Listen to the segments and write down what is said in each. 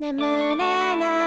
眠れない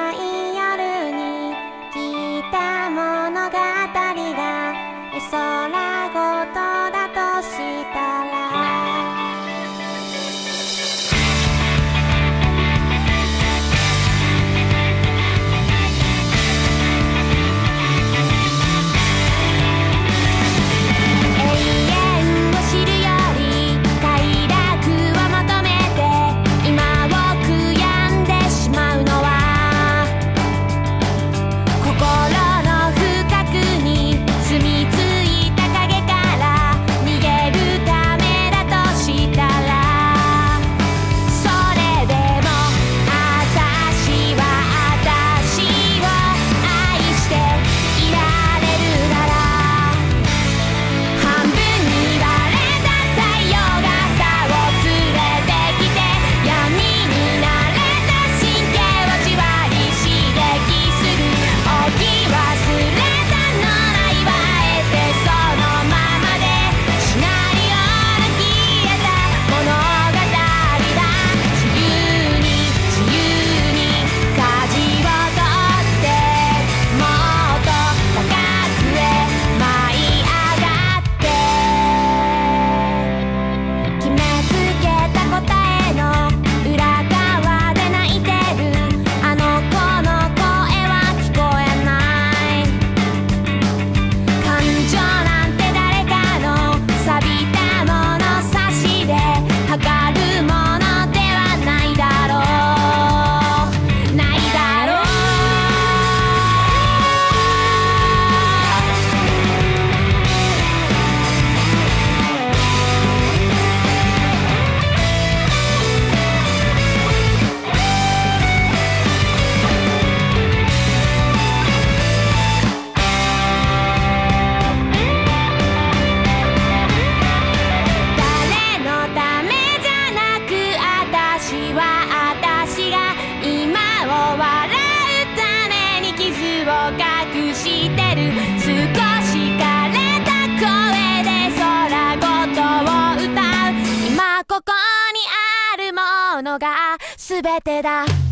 のが全てだ。